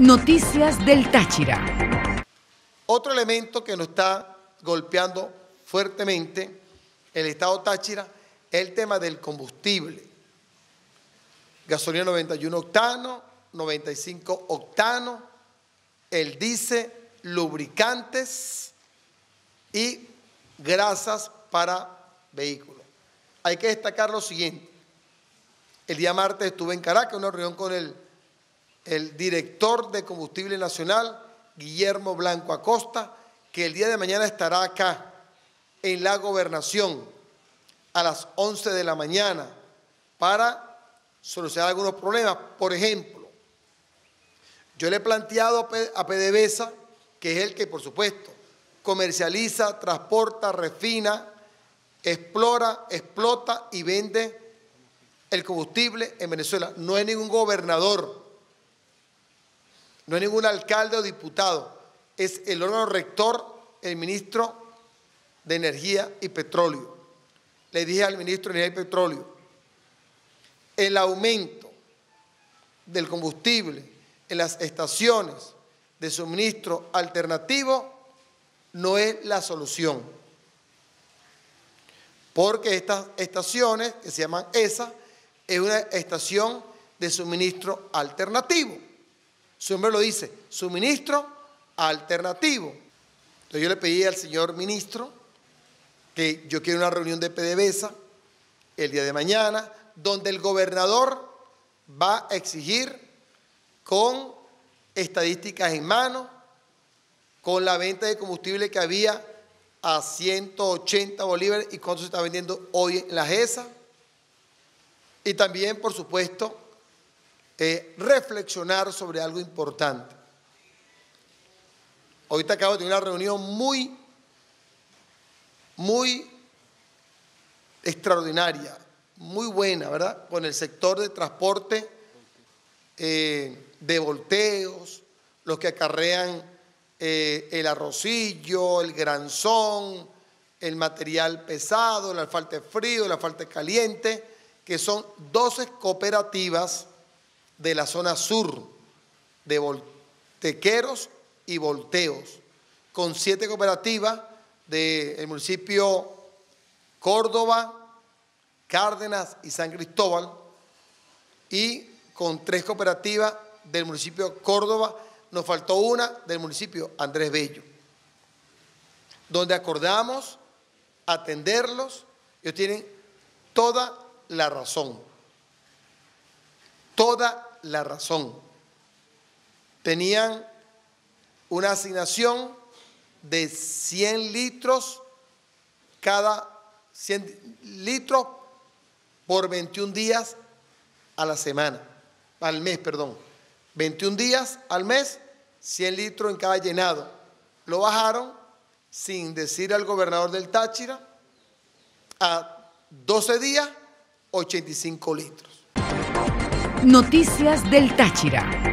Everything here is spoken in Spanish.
Noticias del Táchira. Otro elemento que nos está golpeando fuertemente el estado Táchira es el tema del combustible. Gasolina 91 octano, 95 octano, el dice, lubricantes y grasas para vehículos. Hay que destacar lo siguiente. El día martes estuve en Caracas, una reunión con el, el director de Combustible Nacional, Guillermo Blanco Acosta, que el día de mañana estará acá en la gobernación a las 11 de la mañana para solucionar algunos problemas. Por ejemplo, yo le he planteado a PDVSA, que es el que, por supuesto, comercializa, transporta, refina, explora, explota y vende el combustible en Venezuela. No es ningún gobernador, no es ningún alcalde o diputado, es el órgano rector, el ministro de Energía y Petróleo. Le dije al ministro de Energía y Petróleo, el aumento del combustible en las estaciones de suministro alternativo no es la solución. Porque estas estaciones, que se llaman ESA, es una estación de suministro alternativo. Su nombre lo dice, suministro alternativo. Entonces yo le pedí al señor ministro que yo quiero una reunión de PDVSA el día de mañana, donde el gobernador va a exigir con estadísticas en mano, con la venta de combustible que había a 180 bolívares y cuánto se está vendiendo hoy en la GESA. Y también, por supuesto, eh, reflexionar sobre algo importante. Ahorita acabo de tener una reunión muy, muy extraordinaria, muy buena, ¿verdad? Con el sector de transporte eh, de volteos, los que acarrean eh, el arrocillo, el granzón, el material pesado, el asfalto frío, el asfalto caliente, que son 12 cooperativas de la zona sur de voltequeros y volteos, con siete cooperativas del municipio Córdoba, Cárdenas y San Cristóbal, y con tres cooperativas del municipio Córdoba, nos faltó una del municipio Andrés Bello, donde acordamos atenderlos, ellos tienen toda la razón, toda la razón. Tenían una asignación de 100 litros cada 100 litros por 21 días a la semana, al mes, perdón. 21 días al mes, 100 litros en cada llenado. Lo bajaron sin decir al gobernador del Táchira a 12 días, 85 litros. Noticias del Táchira.